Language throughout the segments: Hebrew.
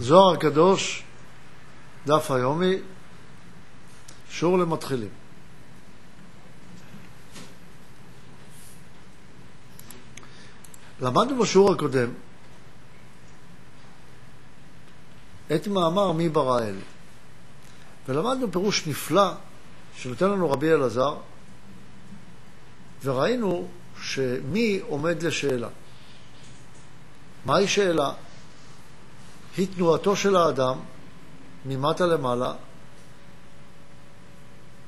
זוהר הקדוש, דף היומי, שיעור למתחילים. למדנו בשיעור הקודם את מאמר מי ברא אל, ולמדנו פירוש נפלא שנותן לנו רבי אלעזר, וראינו שמי עומד לשאלה. מהי שאלה? היא תנועתו של האדם ממטה למעלה,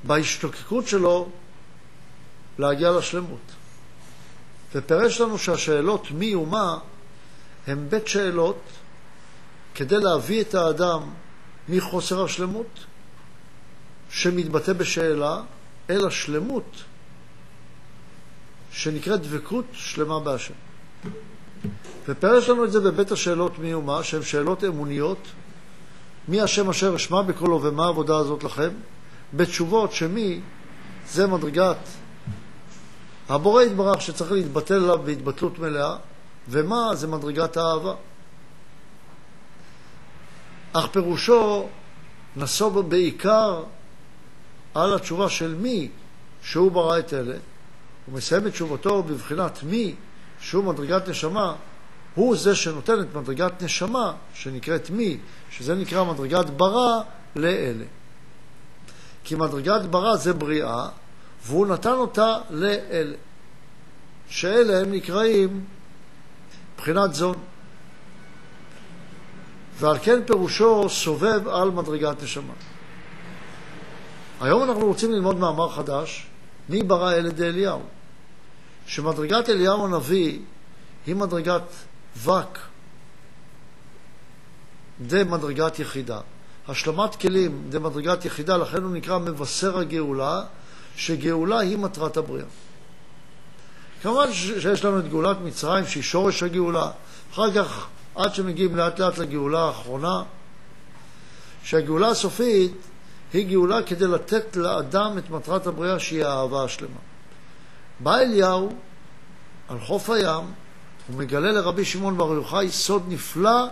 בהשתוקקות שלו להגיע לשלמות. ופירש לנו שהשאלות מי ומה הן בית שאלות כדי להביא את האדם מחוסר השלמות, שמתבטא בשאלה, אל השלמות, שנקראת דבקות שלמה בהשם. ופירש לנו את זה בבית השאלות מי ומה, שהן שאלות אמוניות, מי השם אשר אשמע בקולו ומה העבודה הזאת לכם, בתשובות שמי זה מדרגת הבורא יתברך שצריך להתבטל עליו בהתבטלות מלאה, ומה זה מדרגת האהבה. אך פירושו נסוב בעיקר על התשובה של מי שהוא ברא את אלה, הוא את תשובתו בבחינת מי שהוא מדרגת נשמה, הוא זה שנותן את מדרגת נשמה, שנקראת מי, שזה נקרא מדרגת ברא, לאלה. כי מדרגת ברא זה בריאה, והוא נתן אותה לאלה, שאלה הם נקראים בחינת זון. ועל כן פירושו סובב על מדרגת נשמה. היום אנחנו רוצים ללמוד מאמר חדש, מי ברא אלה דאליהו? שמדרגת אליהו הנביא היא מדרגת וק, דה מדרגת יחידה. השלמת כלים דה מדרגת יחידה, לכן הוא נקרא מבשר הגאולה, שגאולה היא מטרת הבריאה. כמובן שיש לנו את גאולת מצרים, שהיא שורש הגאולה, אחר כך עד שמגיעים לאט לאט לגאולה האחרונה, שהגאולה הסופית היא גאולה כדי לתת לאדם את מטרת הבריאה שהיא האהבה השלמה. בא אליהו על חוף הים, הוא מגלה לרבי שמעון בר יוחאי סוד נפלא,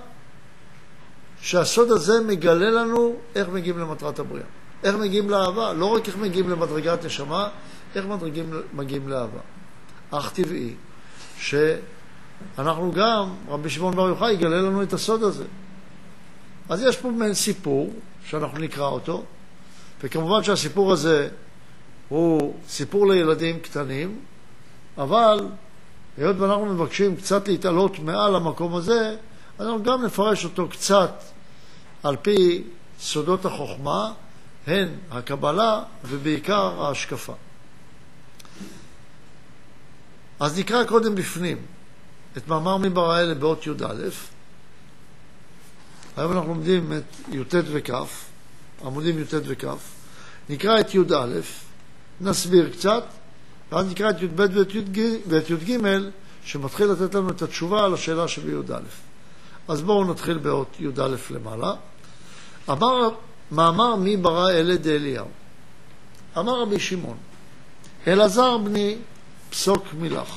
שהסוד הזה מגלה לנו איך מגיעים למטרת הבריאה. איך מגיעים לאהבה, לא רק איך מגיעים למדרגת נשמה, איך מדרגים, מגיעים לאהבה. אך טבעי שאנחנו גם, רבי שמעון בר יוחאי יגלה לנו את הסוד הזה. אז יש פה מעין סיפור, שאנחנו נקרא אותו, וכמובן שהסיפור הזה הוא סיפור לילדים קטנים, אבל היות ואנחנו מבקשים קצת להתעלות מעל המקום הזה, אנחנו גם נפרש אותו קצת על פי סודות החוכמה, הן הקבלה ובעיקר ההשקפה. אז נקרא קודם בפנים את מאמר מברא אלה באות י"א. היום אנחנו לומדים את י"ט וכ', עמודים י"ט וכ'. נקרא את י"א, נסביר קצת, ואז נקרא את י"ב ואת י"ג, שמתחיל לתת לנו את התשובה על השאלה שבי"א. אז בואו נתחיל באות י"א למעלה. אמר, מאמר מי ברא אלה דאליהו. אמר רבי שמעון, אלעזר בני פסוק מילך.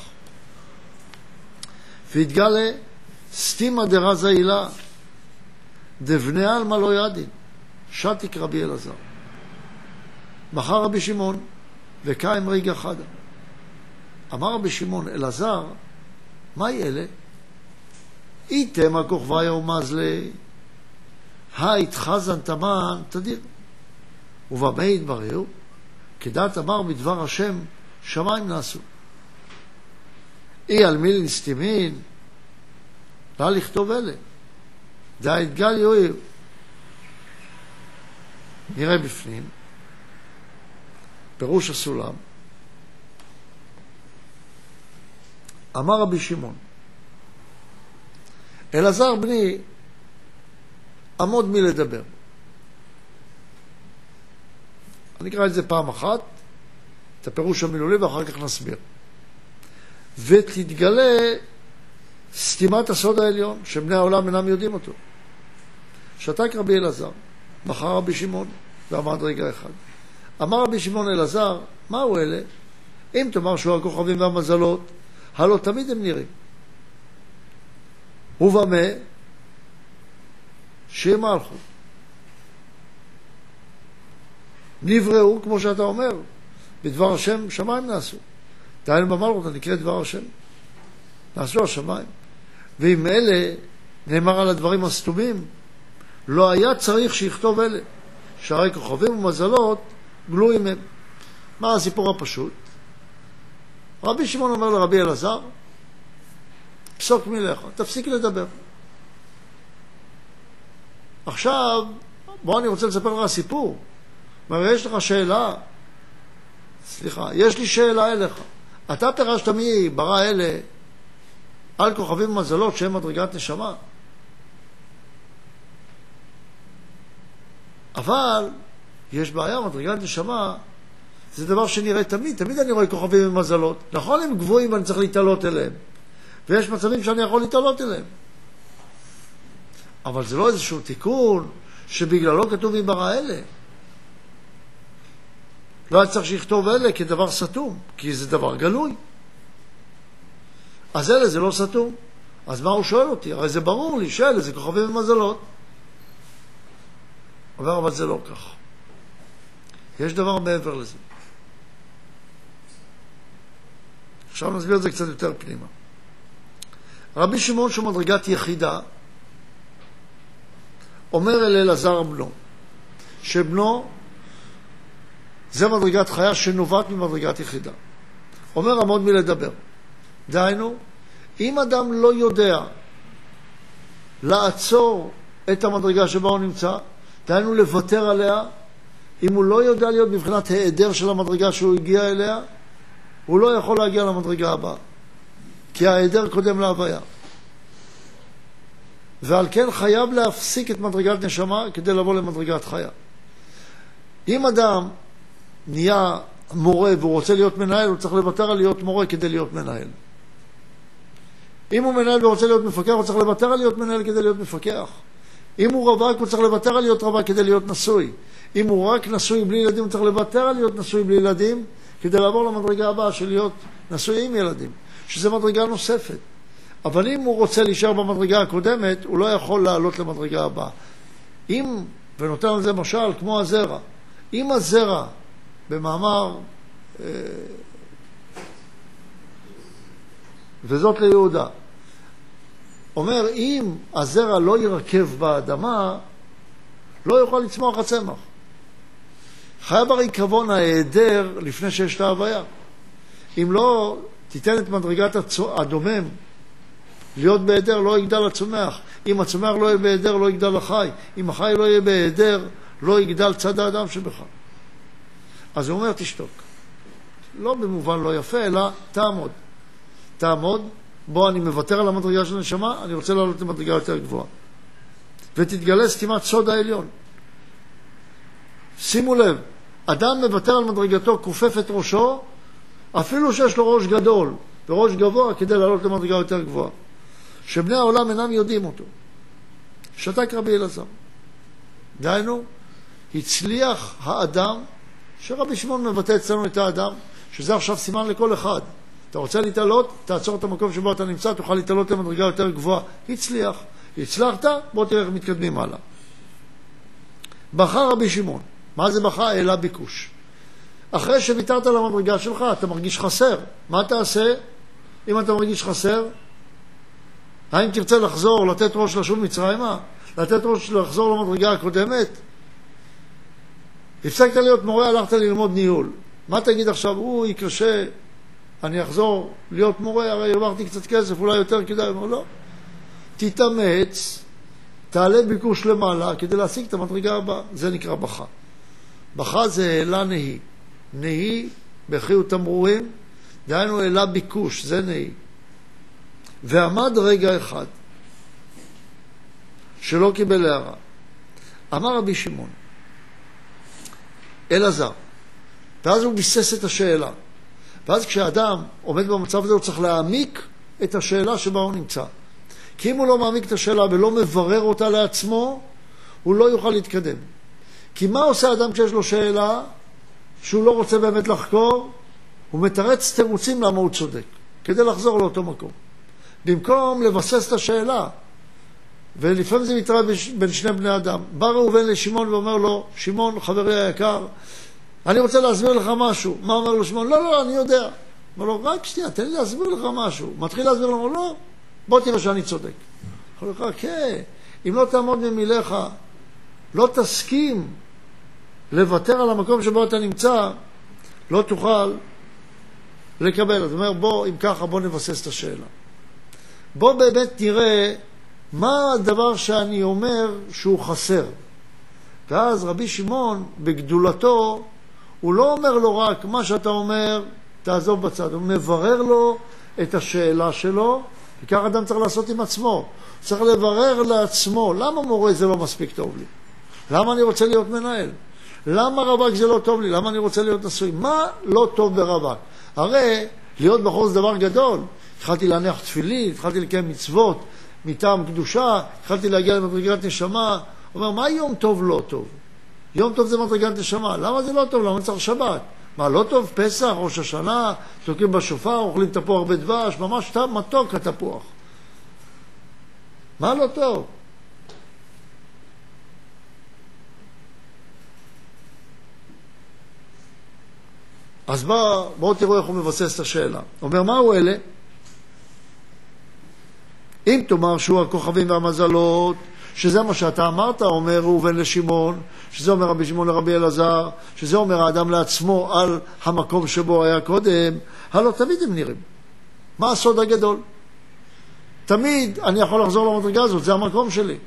והתגלה סתימא דרזה הילה, דבני עלמא לא ידין, שתיק רבי אלעזר. מחר רבי שמעון, וקיים רגע חדה. אמר רבי שמעון, אלעזר, מהי אלה? איתם הכוכביה ומזלי, היית חזן תמן תדיר. ובמה יתברר? כדעת אמר בדבר השם, שמיים נעשו. אי על מילין סתימין, לא לכתוב אלה. דהית גל יואיר. נראה בפנים, פירוש הסולם, אמר רבי שמעון, אלעזר בני, עמוד מלדבר. אני אקרא את זה פעם אחת, את הפירוש המילולי, ואחר כך נסביר. ותתגלה סתימת הסוד העליון, שבני העולם אינם יודעים אותו. שתק רבי אלעזר, בחר רבי שמעון, ועמד רגע אחד. אמר רבי שמעון אלעזר, מהו אלה? אם תאמר שהוא הכוכבים והמזלות, הלא תמיד הם נראים. ובמה? שהם הלכו. נבראו, כמו שאתה אומר, בדבר השם שמיים נעשו. דהיינו במלכות הנקראת דבר השם. נעשו השמיים. ואם אלה נאמר על הדברים הסתומים, לא היה צריך שיכתוב אלה, שהרי כוכבים ומזלות גלויים הם. מה הסיפור הפשוט? רבי שמעון אומר לרבי אלעזר, פסוק מלך, תפסיק לדבר. עכשיו, בוא אני רוצה לספר לך סיפור. אומר, יש לך שאלה, סליחה, יש לי שאלה אליך. אתה פירשת מי ברא אלה על כוכבים ומזלות שהם מדרגת נשמה. אבל יש בעיה, מדרגת נשמה זה דבר שנראה תמיד, תמיד אני רואה כוכבים ומזלות. נכון, הם גבוהים ואני צריך להתעלות אליהם, ויש מצבים שאני יכול להתעלות אליהם. אבל זה לא איזשהו תיקון שבגללו כתוב מי ברא אלה. לא היה צריך שיכתוב אלה כדבר סתום, כי זה דבר גלוי. אז אלה זה לא סתום. אז מה הוא שואל אותי? הרי זה ברור לי שאלה זה כוכבים ומזלות. אבל זה לא כך. יש דבר מעבר לזה. עכשיו נסביר את זה קצת יותר פנימה. רבי שמעון שהוא מדרגת יחידה, אומר אל אלעזר בנו, שבנו זה מדרגת חיה שנובעת ממדרגת יחידה. אומר עמוד מלדבר. דהיינו, אם אדם לא יודע לעצור את המדרגה שבה הוא נמצא, דהיינו לוותר עליה, אם הוא לא יודע להיות בבחינת היעדר של המדרגה שהוא הגיע אליה, הוא לא יכול להגיע למדרגה הבאה, כי ההיעדר קודם להוויה. ועל כן חייב להפסיק את מדרגת נשמה כדי לבוא למדרגת חיה. אם אדם נהיה מורה והוא רוצה להיות מנהל, הוא צריך לוותר על להיות מורה כדי להיות מנהל. אם הוא מנהל ורוצה להיות מפקח, הוא צריך לוותר על להיות מנהל כדי להיות מפקח. אם הוא רווק, הוא צריך לוותר על להיות רווק כדי להיות נשוי. אם הוא רק נשוי בלי ילדים, הוא צריך לוותר על להיות נשוי בלי ילדים כדי לעבור למדרגה הבאה של להיות נשוי עם ילדים, שזה מדרגה נוספת. אבל אם הוא רוצה להישאר במדרגה הקודמת, הוא לא יכול לעלות למדרגה הבאה. אם, ונותן לזה משל, כמו הזרע, אם הזרע, במאמר, אה, וזאת ליהודה, אומר, אם הזרע לא יירקב באדמה, לא יוכל לצמוח הצמח. חייב הריקבון ההיעדר לפני שיש את ההוויה. אם לא תיתן את מדרגת הדומם להיות בהיעדר, לא יגדל הצומח. אם הצומח לא יהיה בהיעדר, לא יגדל החי. אם החי לא יהיה בהיעדר, לא יגדל צד האדם שבך. אז הוא אומר, תשתוק. לא במובן לא יפה, אלא תעמוד. תעמוד, בוא אני מוותר על המדרגה של הנשמה, אני רוצה לעלות למדרגה יותר גבוהה. ותתגלה סתימת סוד העליון. שימו לב, אדם מוותר על מדרגתו, כופף את ראשו, אפילו שיש לו ראש גדול וראש גבוה כדי לעלות למדרגה יותר גבוהה. שבני העולם אינם יודעים אותו. שתק רבי אלעזר. דהיינו, הצליח האדם, שרבי שמעון מבטא אצלנו את האדם, שזה עכשיו סימן לכל אחד. אתה רוצה להתעלות, תעצור את המקום שבו אתה נמצא, תוכל להתעלות למדרגה יותר גבוהה. הצליח. הצלחת, בוא תראה איך מתקדמים הלאה. בחר רבי שמעון. מה זה בכה? העלה ביקוש. אחרי שוויתרת על המדרגה שלך, אתה מרגיש חסר. מה תעשה אם אתה מרגיש חסר? האם תרצה לחזור, לתת ראש לשוב מצרימה? לתת ראש לחזור למדרגה הקודמת? הפסקת להיות מורה, הלכת ללמוד ניהול. מה תגיד עכשיו? אוי, קשה, אני אחזור להיות מורה, הרי הרווחתי קצת כסף, אולי יותר כדאי. אומר, לא. תתאמץ, תעלה ביקוש למעלה כדי להשיג את המדרגה הבאה. זה נקרא בכה. בכה זה העלה נהי. נהי, בכי ותמרורים, דהיינו העלה ביקוש, זה נהי. ועמד רגע אחד, שלא קיבל הערה. אמר רבי שמעון, אלעזר, ואז הוא ביסס את השאלה. ואז כשאדם עומד במצב הזה, הוא צריך להעמיק את השאלה שבה הוא נמצא. כי אם הוא לא מעמיק את השאלה ולא מברר אותה לעצמו, הוא לא יוכל להתקדם. כי מה עושה אדם כשיש לו שאלה שהוא לא רוצה באמת לחקור? הוא מתרץ תירוצים למה הוא צודק, כדי לחזור לאותו מקום. במקום לבסס את השאלה, ולפעמים זה מתראה בין שני בני אדם. בא ראובן לשמעון ואומר לו, שמעון, חברי היקר, אני רוצה להסביר לך משהו. מה אומר לו שמעון? לא, לא, אני יודע. אומר לו, רק שנייה, תן לי להסביר לך משהו. מתחיל להסביר לו, לא, בוא תראה שאני צודק. אומר לך, כן, אם לא תעמוד ממיליך, לא תסכים לוותר על המקום שבו אתה נמצא, לא תוכל לקבל. אז הוא אומר, בוא, אם ככה, בוא נבסס את השאלה. בוא באמת נראה מה הדבר שאני אומר שהוא חסר. ואז רבי שמעון, בגדולתו, הוא לא אומר לו רק, מה שאתה אומר, תעזוב בצד. הוא מברר לו את השאלה שלו, וכך אדם צריך לעשות עם עצמו. צריך לברר לעצמו, למה מורה זה לא מספיק טוב לי? למה אני רוצה להיות מנהל? למה רווק זה לא טוב לי? למה אני רוצה להיות נשוי? מה לא טוב ברווק? הרי להיות בחור זה דבר גדול. התחלתי להניח תפילין, התחלתי לקיים מצוות מטעם קדושה, התחלתי להגיע למדרגת נשמה. אומר, מה יום טוב לא טוב? יום טוב זה מדרגת נשמה. למה זה לא טוב? למה צריך שבת? מה, לא טוב? פסח, ראש השנה, תוקעים בשופר, אוכלים תפוח בדבש, ממש מתוק התפוח. מה לא טוב? אז בואו בוא תראו איך הוא מבסס את השאלה. הוא אומר, מהו אלה? אם תאמר שהוא הכוכבים והמזלות, שזה מה שאתה אמרת, אומר ראובן לשמעון, שזה אומר רבי שמעון לרבי אלעזר, שזה אומר האדם לעצמו על המקום שבו היה קודם, הלא תמיד הם נראים. מה הסוד הגדול? תמיד אני יכול לחזור למדרגה הזאת, זה המקום שלי.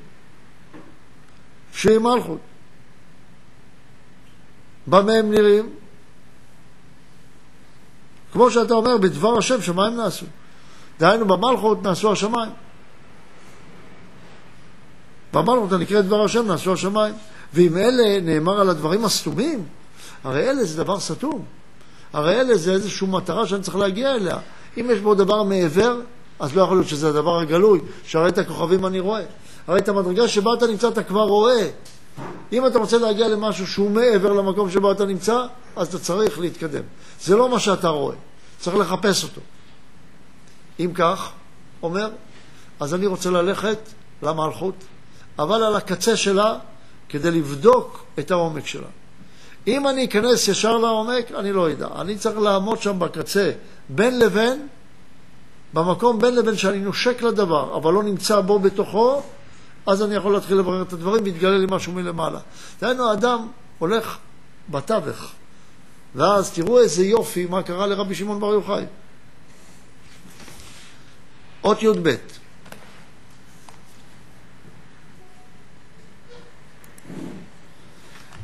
שהיא מלכות. במה הם נראים? כמו שאתה אומר, בדבר השם שמיים נעשו. דהיינו, במלכות נעשו השמיים. במלכות הנקראת דבר השם נעשו השמיים. ואם אלה נאמר על הדברים הסתומים, הרי אלה זה דבר סתום. הרי אלה זה איזושהי מטרה שאני צריך להגיע אליה. אם יש בו דבר מעבר, אז לא יכול להיות שזה הדבר הגלוי, שהרי את הכוכבים אני רואה. הרי את המדרגה שבה אתה נמצא אתה כבר רואה. אם אתה רוצה להגיע למשהו שהוא מעבר למקום שבו אתה נמצא, אז אתה צריך להתקדם. זה לא מה שאתה רואה, צריך לחפש אותו. אם כך, אומר, אז אני רוצה ללכת למלכות, אבל על הקצה שלה, כדי לבדוק את העומק שלה. אם אני אכנס ישר לעומק, אני לא אדע. אני צריך לעמוד שם בקצה, בין לבין, במקום בין לבין שאני נושק לדבר, אבל לא נמצא בו בתוכו, אז אני יכול להתחיל לברר את הדברים, ויתגלה לי משהו מלמעלה. דהיינו, האדם הולך בתווך, ואז תראו איזה יופי, מה קרה לרבי שמעון בר יוחאי. אות י"ב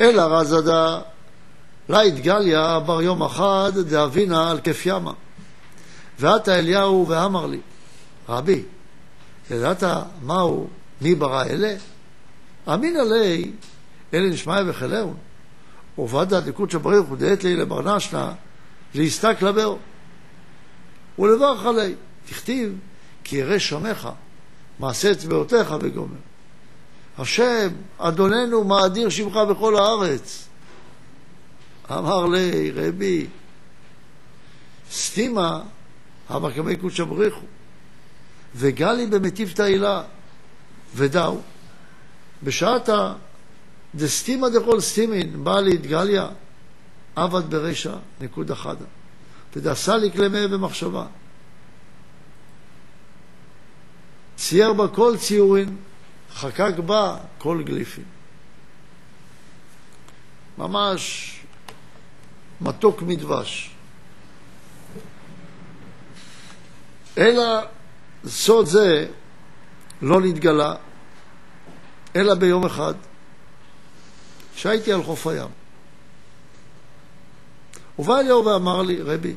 אלא רזדה לה התגליה בר יום אחד דאבינה על כיף ימה. ועתה אליהו ואמר לי, רבי, ידעת מהו מי ברא אלה? אמינא לי, אלה נשמעיה וחילאון. ובדא דקודשא בריך הוא דעת לי לברנשנא, להסתכלה בהו. ולברך עלי, תכתיב, כי ירא שמך, מעשה אצבעותיך וגומר. השם, אדוננו, מאדיר שמך בכל הארץ. אמר לי, רבי, סתימה, המקמי קודשא בריחו, וגלי במטיב תהילה. ודאו, בשעתה דסתימא דכל סתימין, בא להתגליה, עבד ברשע, נקוד אחדה. ודעשה לי כלי במחשבה. צייר בה כל ציורין, חקק בה כל גליפין. ממש מתוק מדבש. אלא סוד זה לא נתגלה, אלא ביום אחד, שהייתי על חוף הים. ובא אליהו ואמר לי, רבי,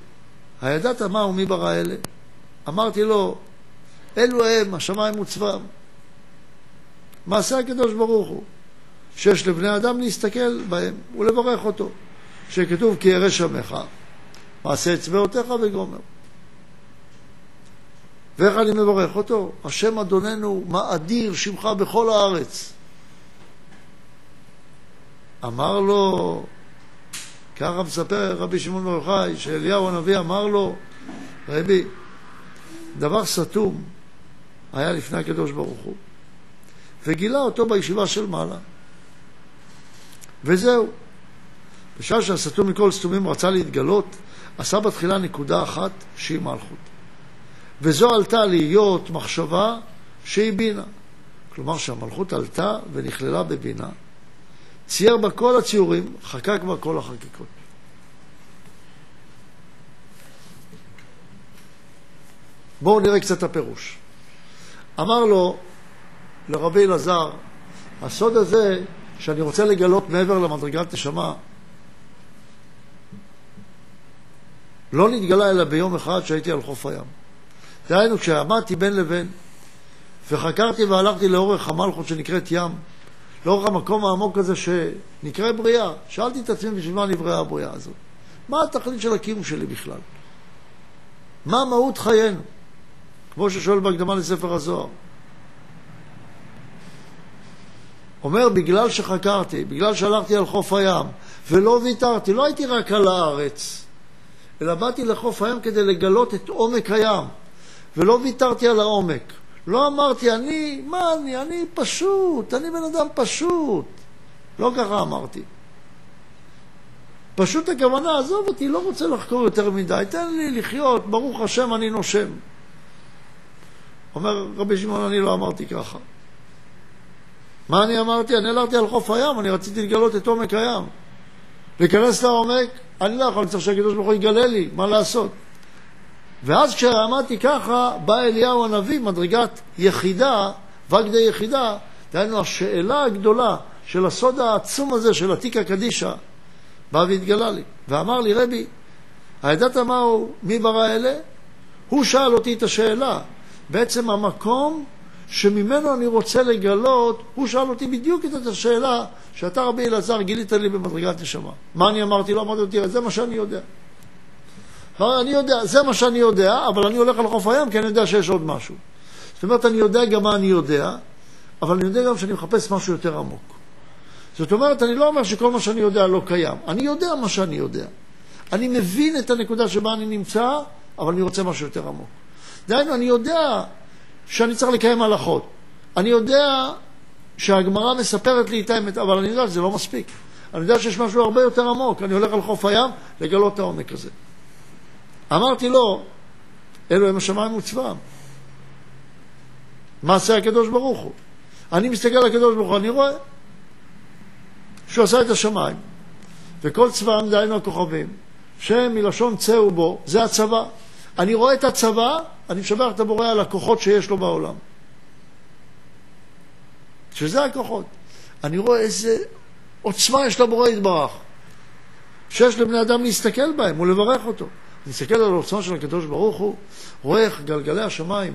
הידעת מה ומי ברא אלה? אמרתי לו, אלו הם, השמיים וצבאם. מעשה הקדוש ברוך הוא, שיש לבני אדם להסתכל בהם ולברך אותו, שכתוב כי ירא שמך, מעשה אצבעותיך וגומר. ואיך אני מברך אותו? השם אדוננו, מה אדיר שמך בכל הארץ. אמר לו, ככה מספר רבי שמעון בר יוחאי, שאליהו הנביא אמר לו, רבי, דבר סתום היה לפני הקדוש ברוך הוא. וגילה אותו בישיבה של מעלה. וזהו. בשעה שהסתום מכל סתומים רצה להתגלות, עשה בתחילה נקודה אחת שהיא מלכות. וזו עלתה להיות מחשבה שהיא בינה. כלומר שהמלכות עלתה ונכללה בבינה, צייר בה כל הציורים, חקק בה כל החקיקות. בואו נראה קצת הפירוש. אמר לו, לרבי אלעזר, הסוד הזה שאני רוצה לגלות מעבר למדרגת נשמה, לא נתגלה אלא ביום אחד שהייתי על חוף הים. דהיינו, כשעמדתי בין לבין, וחקרתי והלכתי לאורך המלכות שנקראת ים, לאורך המקום העמוק הזה שנקרא בריאה, שאלתי את עצמי בשביל מה נבראה הבריאה הזאת. מה התכלית של הקיום שלי בכלל? מה מהות חיינו? כמו ששואל בהקדמה לספר הזוהר. אומר, בגלל שחקרתי, בגלל שהלכתי על חוף הים, ולא ויתרתי, לא הייתי רק על הארץ, אלא באתי לחוף הים כדי לגלות את עומק הים, ולא ויתרתי על העומק. לא אמרתי, אני, מה אני, אני פשוט, אני בן אדם פשוט. לא ככה אמרתי. פשוט הכוונה, עזוב אותי, לא רוצה לחקור יותר מדי, תן לי לחיות, ברוך השם, אני נושם. אומר רבי שמעון, אני לא אמרתי ככה. מה אני אמרתי? אני הלכתי על חוף הים, אני רציתי לגלות את עומק הים. להיכנס לעומק, אני לא יכול, אני צריך שהקדוש ברוך הוא יגלה לי, מה לעשות? ואז כשעמדתי ככה, בא אליהו הנביא, מדרגת יחידה, וגדי יחידה, דהיינו השאלה הגדולה של הסוד העצום הזה של עתיקה קדישא, בא והתגלה לי, ואמר לי, רבי, הידעת מהו, מי ברא אלה? הוא שאל אותי את השאלה. בעצם המקום שממנו אני רוצה לגלות, הוא שאל אותי בדיוק את השאלה שאתה, רבי אלעזר, גילית לי במדרגת נשמה. מה אני אמרתי לו? אמרתי לו, תראה, זה מה שאני יודע. אני יודע, זה מה שאני יודע, אבל אני הולך על חוף הים כי אני יודע שיש עוד משהו. זאת אומרת, אני יודע גם מה אני יודע, אבל אני יודע גם שאני מחפש משהו יותר עמוק. זאת אומרת, אני לא אומר שכל מה שאני יודע לא קיים. אני יודע מה שאני יודע. אני מבין את הנקודה שבה אני נמצא, אבל אני רוצה משהו יותר עמוק. דהיינו, אני יודע שאני צריך לקיים הלכות. אני יודע שהגמרא מספרת לי את האמת, אבל אני יודע שזה לא מספיק. אני יודע שיש משהו הרבה יותר עמוק. אני הולך על חוף הים לגלות את העומק הזה. אמרתי לו, אלו הם השמיים וצבאם. מעשה הקדוש ברוך הוא. אני מסתכל על הקדוש ברוך הוא, אני רואה שהוא עשה את השמיים, וכל צבאם, דהיינו הכוכבים, שהם מלשון צאו בו, זה הצבא. אני רואה את הצבא, אני משבח את הבורא על הכוחות שיש לו בעולם. שזה הכוחות. אני רואה איזה עוצמה יש לבורא יתברך, שיש לבני אדם להסתכל בהם ולברך אותו. אני מסתכל על העוצמה של הקדוש ברוך הוא, רואה איך גלגלי השמיים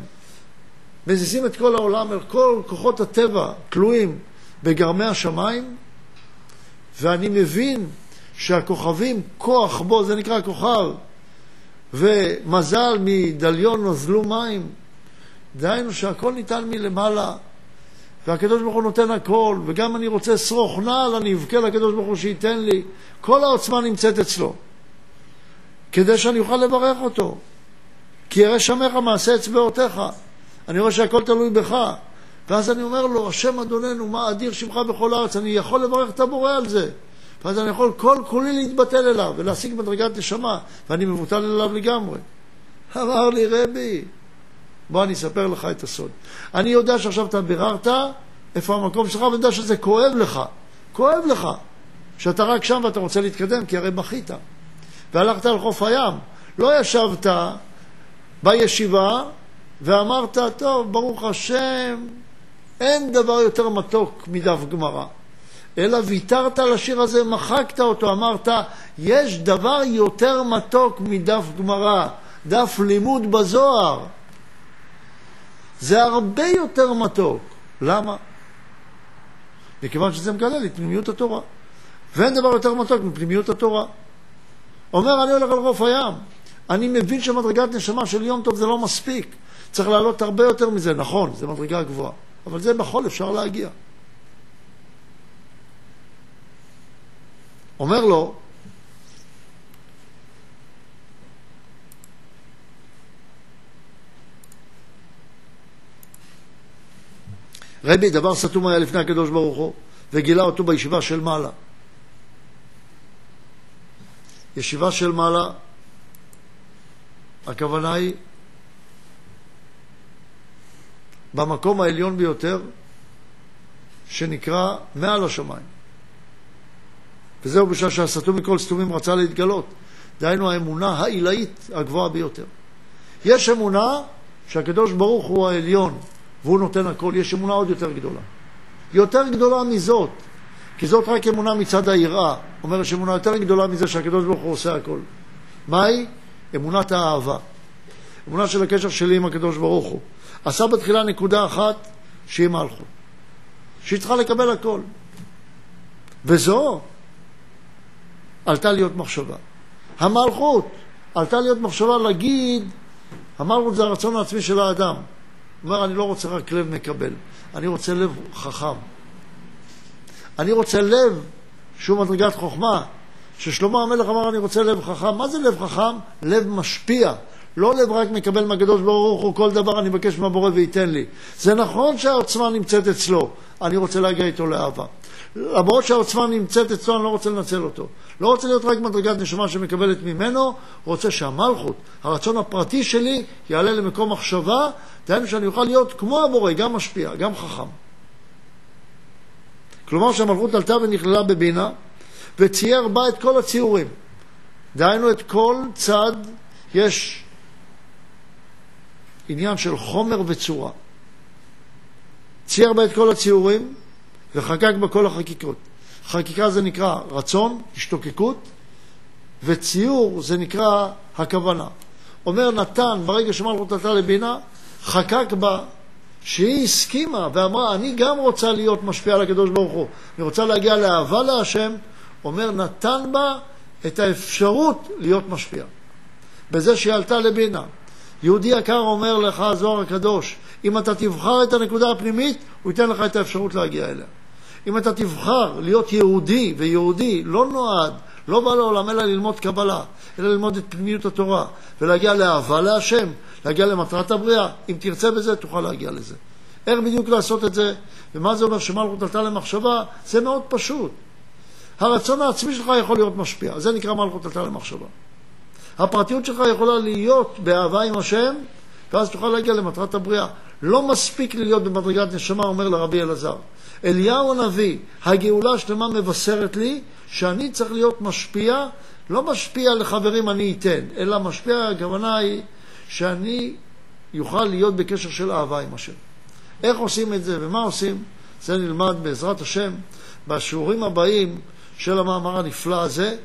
מזיזים את כל העולם, איך כל כוחות הטבע תלויים בגרמי השמיים, ואני מבין שהכוכבים, כוח בו, זה נקרא כוכב, ומזל מדליון נזלו מים. דהיינו שהכל ניתן מלמעלה, והקדוש ברוך הוא נותן הכל, וגם אני רוצה שרוך נעל, אני אבכה לקדוש ברוך הוא שייתן לי. כל העוצמה נמצאת אצלו, כדי שאני אוכל לברך אותו. כי ירא שמך מעשה אצבעותיך. אני רואה שהכל תלוי בך. ואז אני אומר לו, השם אדוננו, מה אדיר שמך בכל הארץ, אני יכול לברך את הבורא על זה. ואז אני יכול כל כולי להתבטל אליו ולהשיג מדרגת נשמה, ואני מבוטל אליו לגמרי. אמר לי רבי, בוא אני אספר לך את הסוד. אני יודע שעכשיו אתה ביררת איפה המקום שלך, ואני יודע שזה כואב לך. כואב לך שאתה רק שם ואתה רוצה להתקדם, כי הרי בכית. והלכת על חוף הים. לא ישבת בישיבה ואמרת, טוב, ברוך השם, אין דבר יותר מתוק מדף גמרא. אלא ויתרת על השיר הזה, מחקת אותו, אמרת, יש דבר יותר מתוק מדף גמרא, דף לימוד בזוהר. זה הרבה יותר מתוק. למה? מכיוון שזה מגלה את פנימיות התורה. ואין דבר יותר מתוק מפנימיות התורה. אומר, אני הולך על חוף הים. אני מבין שמדרגת נשמה של יום טוב זה לא מספיק. צריך לעלות הרבה יותר מזה. נכון, זו מדרגה גבוהה. אבל זה בחול אפשר להגיע. אומר לו, רבי, דבר סתום היה לפני הקדוש ברוך הוא, וגילה אותו בישיבה של מעלה. ישיבה של מעלה, הכוונה היא במקום העליון ביותר, שנקרא מעל השמיים. וזהו בשעה שהסתום מכל סתומים רצה להתגלות. דהיינו האמונה העילאית הגבוהה ביותר. יש אמונה שהקדוש ברוך הוא העליון והוא נותן הכל, יש אמונה עוד יותר גדולה. יותר גדולה מזאת, כי זאת רק אמונה מצד היראה. אומר, יש אמונה יותר גדולה מזה שהקדוש ברוך הוא עושה הכל. מהי? אמונת האהבה. אמונה של הקשר שלי עם הקדוש ברוך הוא. עשה בתחילה נקודה אחת שהיא מלכות. שהיא צריכה לקבל הכל. וזו עלתה להיות מחשבה. המלכות עלתה להיות מחשבה להגיד, המלכות זה הרצון העצמי של האדם. הוא אומר, אני לא רוצה רק לב מקבל, אני רוצה לב חכם. אני רוצה לב שהוא מדרגת חוכמה. ששלמה המלך אמר, אני רוצה לב חכם. מה זה לב חכם? לב משפיע. לא לב רק מקבל מהקדוש ברוך הוא, כל דבר אני מבקש מהבורא וייתן לי. זה נכון שהעוצמה נמצאת אצלו, אני רוצה להגיע איתו לאהבה. למרות שהעוצמה נמצאת אצלו, אני לא רוצה לנצל אותו. לא רוצה להיות רק מדרגת נשמה שמקבלת ממנו, רוצה שהמלכות, הרצון הפרטי שלי, יעלה למקום מחשבה, דהיינו שאני אוכל להיות כמו הבורא, גם משפיע, גם חכם. כלומר שהמלכות עלתה ונכללה בבינה, וצייר בה את כל הציורים. דהיינו את כל צד יש עניין של חומר וצורה. צייר בה את כל הציורים וחקק בה כל החקיקות. חקיקה זה נקרא רצון, השתוקקות, וציור זה נקרא הכוונה. אומר נתן, ברגע שמלכות עלתה לבינה, חקק בה שהיא הסכימה ואמרה, אני גם רוצה להיות משפיעה על הקדוש ברוך הוא, אני רוצה להגיע לאהבה להשם, אומר, נתן בה את האפשרות להיות משפיעה. בזה שהיא עלתה לבינה. יהודי יקר אומר לך הזוהר הקדוש, אם אתה תבחר את הנקודה הפנימית, הוא ייתן לך את האפשרות להגיע אליה. אם אתה תבחר להיות יהודי, ויהודי לא נועד, לא בא לעולם אלא ללמוד קבלה, אלא ללמוד את פנימיות התורה, ולהגיע לאהבה להשם, להגיע למטרת הבריאה. אם תרצה בזה, תוכל להגיע לזה. איך בדיוק לעשות את זה, ומה זה אומר שמלכות עלתה למחשבה? זה מאוד פשוט. הרצון העצמי שלך יכול להיות משפיע, זה נקרא מלכות עלתה למחשבה. הפרטיות שלך יכולה להיות באהבה עם השם, ואז תוכל להגיע למטרת הבריאה. לא מספיק להיות במדרגת נשמה, אומר לרבי אלעזר. אליהו הנביא, הגאולה השלמה מבשרת לי שאני צריך להיות משפיע, לא משפיע לחברים אני אתן, אלא משפיע, הכוונה היא שאני יוכל להיות בקשר של אהבה עם השם. איך עושים את זה ומה עושים? זה נלמד בעזרת השם בשיעורים הבאים של המאמר הנפלא הזה,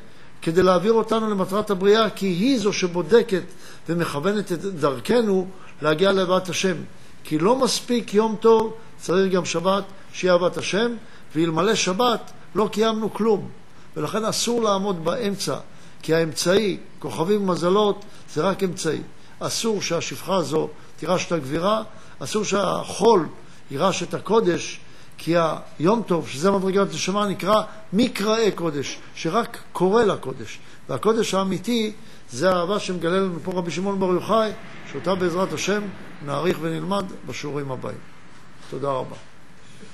כדי להעביר אותנו למטרת הבריאה, כי היא זו שבודקת ומכוונת את דרכנו להגיע לאהבת השם. כי לא מספיק יום טוב, צריך גם שבת, שיהיה אהבת השם, ואלמלא שבת לא קיימנו כלום. ולכן אסור לעמוד באמצע, כי האמצעי, כוכבים ומזלות, זה רק אמצעי. אסור שהשפחה הזו תירש את הגבירה, אסור שהחול יירש את הקודש, כי היום טוב, שזה מדרגת נשמה, נקרא מקראי קודש, שרק קורא לקודש. והקודש האמיתי זה האהבה שמגלה לנו פה רבי שמעון בר יוחאי, שאותה בעזרת השם נעריך ונלמד בשיעורים הבאים. תודה רבה.